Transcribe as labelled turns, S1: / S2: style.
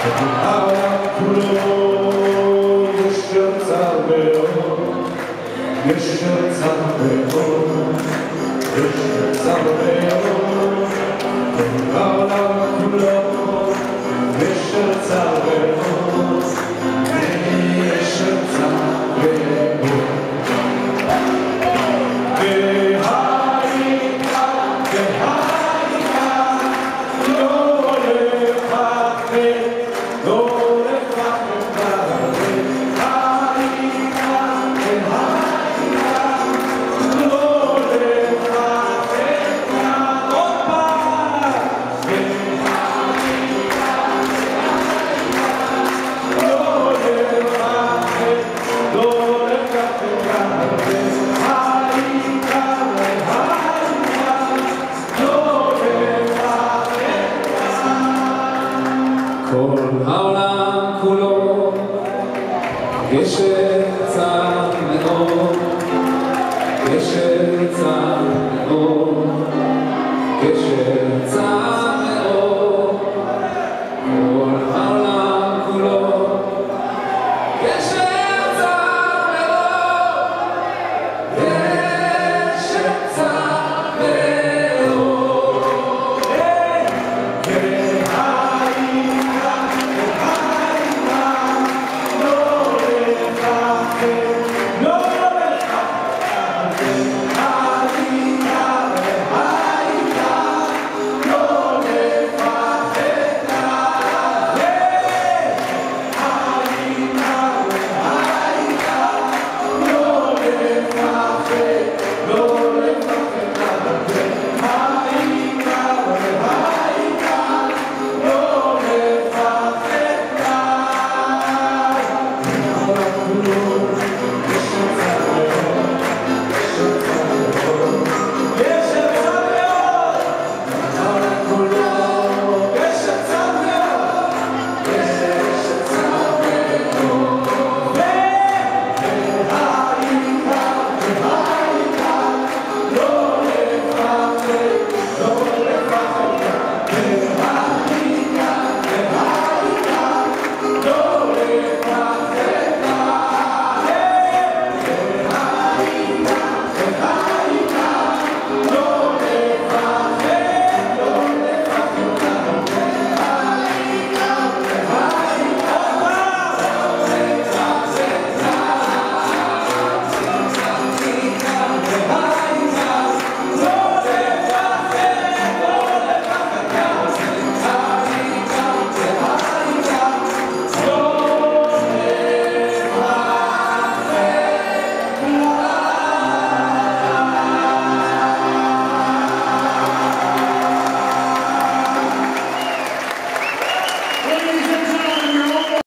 S1: Mishnah schütze Mishnah mir. כל העולם כולו. גשר צר